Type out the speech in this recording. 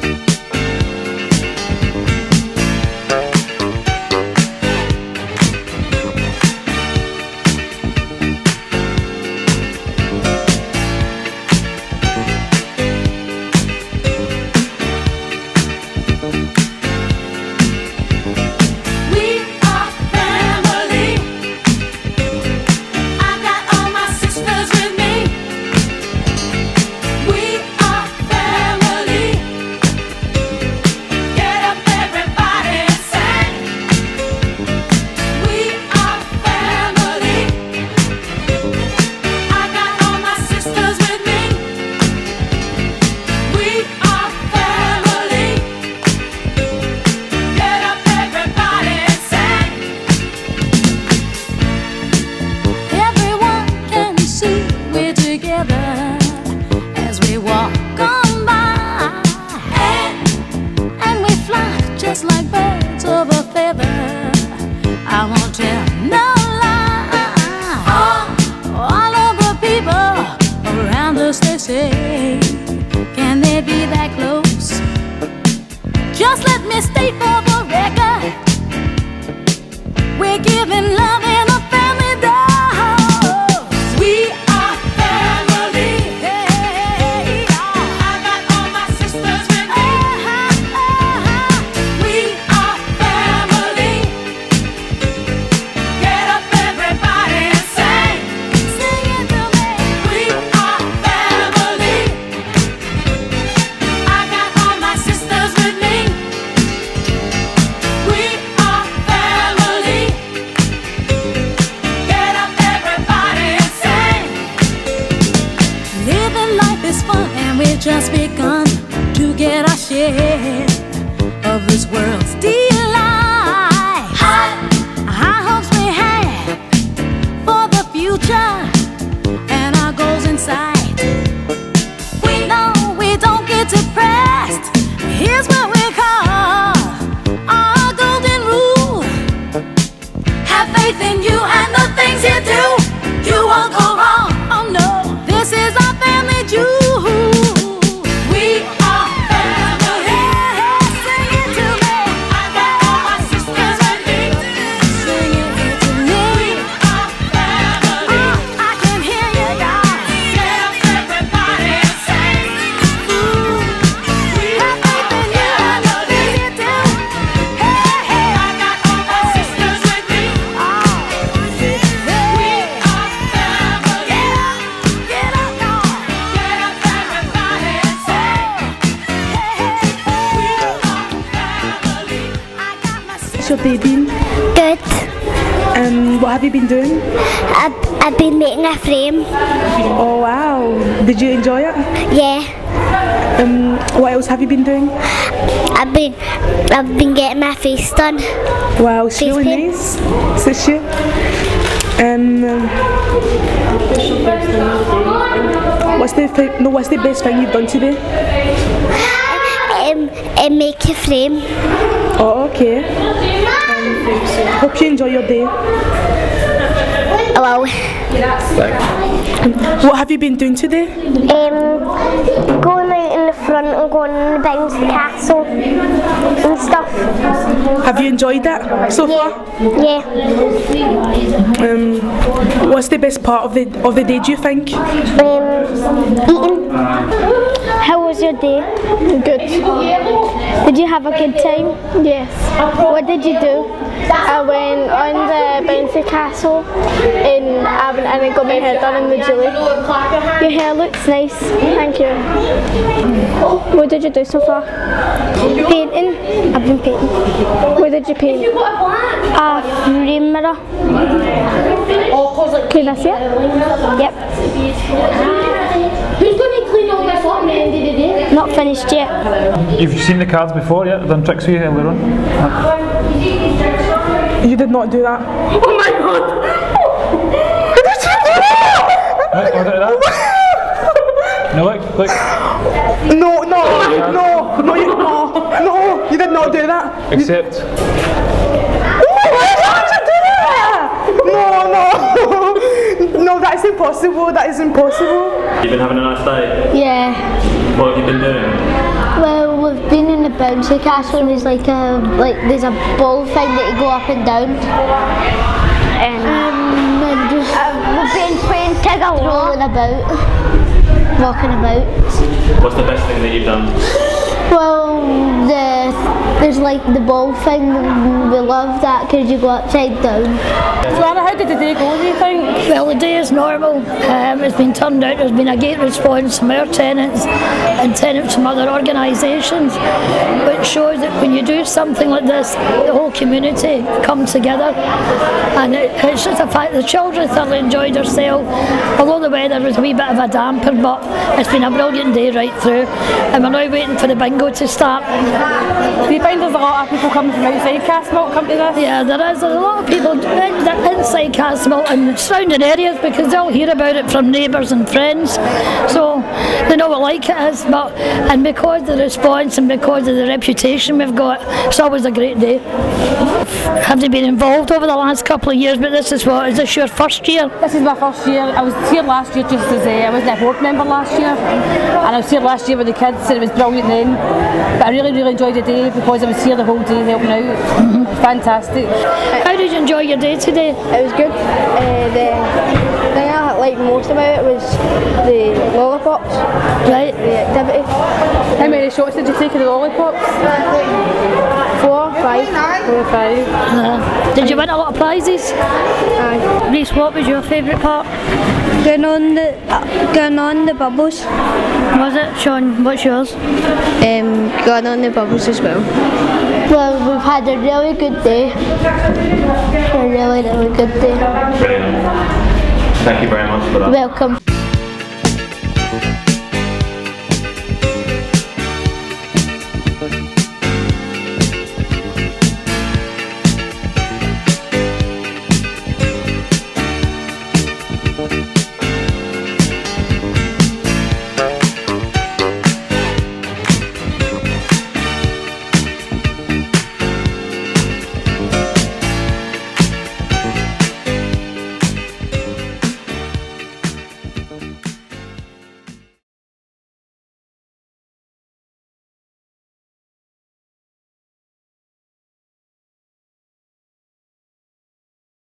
Thank just begun to get our share of this world. Day been? Good. Um, what have you been doing? I've, I've been making a frame. Oh wow! Did you enjoy it? Yeah. Um, what else have you been doing? I've been I've been getting my face done. Wow, it's Face really paint. nice. It she? Um, um, what's the no? What's the best thing you've done today? And make a frame. Oh, okay. Um, hope you enjoy your day. Well, What have you been doing today? um, going out in the front and going in the bouncy castle and stuff. Have you enjoyed that so far? Yeah. Um, what's the best part of the of the day? Do you think? Um, eating. How was your day? Good. Did you have a good time? Yes. What did you do? I went on the bouncy castle in Avon and I got my hair done in the Julie. Your hair looks nice. Thank you. What did you do so far? Painting. I've been painting. What did you paint? A frame mirror. Can I see it? Yep. Not finished yet. You've seen the cards before, yeah? I've done tricks for you earlier on. You did not do that. Oh my god! Right, was it that? No, look, look. No, no, no, no, you, no, no, you did not do that. Except, Why did you do that? No, no, no, that is impossible. That is impossible. You've been having a nice day. Yeah. What have you been doing? Well, we've been in the bouncy castle and there's like a like there's a ball thing that you go up and down. And Um, and just we've been playing tag a lot. rolling about, walking about. What's the best thing that you've done? Well, the there's like the ball thing. We love that because you go upside down. Joanna, how did the day go, do you think? Well, the day is normal. Um, it's been turned out there's been a great response from our tenants and tenants from other organisations, which shows that when you do something like this, the whole community come together. And it, it's just a fact the children thoroughly enjoyed themselves, although the weather was a wee bit of a damper, but it's been a brilliant day right through. And we're now waiting for the bingo to start. Do you find there's a lot of people coming from outside Castlemilk come to this? Yeah, there is. There's a lot of people that inside Castlemilk and surrounding areas because they'll hear about it from neighbours and friends. So they know what like it is. But and because of the response and because of the reputation we've got, it's always a great day. Have they been involved over the last couple of years? But this is what is this your first year? This is my first year. I was here last year just as I wasn't a board member last year, and I was here last year with the kids, and it was brilliant then. But I really, really enjoyed the day because I was here the whole day helping out. It was fantastic. How did you enjoy your day today? It was good. Uh, the thing I liked most about it was the lollipops, Right. the activity. How many shots did you take of the lollipops? Four, five. Four five. Uh, did you win a lot of prizes? Aye. Reese, what was your favourite part? Going on the uh, going on the bubbles. Was it Sean? What's yours? Um, going on the bubbles as well. Well, we've had a really good day. A really, really good day. Brilliant. Thank you very much for that. Welcome.